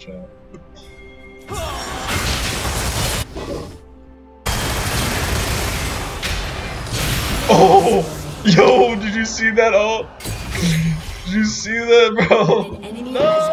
chat. Oh, yo, did you see that? Oh, did you see that, bro? No.